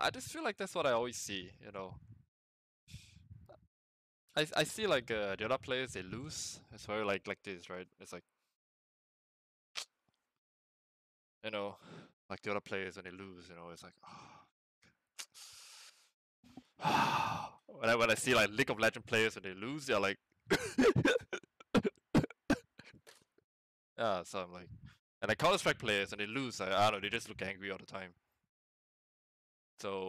I just feel like that's what I always see, you know. I I see like uh, the other players they lose. It's very like like this, right? It's like you know, like the other players when they lose, you know, it's like oh. when I when I see like League of Legend players when they lose, they're like Yeah, so I'm like and like Counter Strike players when they lose, I, I don't know, they just look angry all the time. So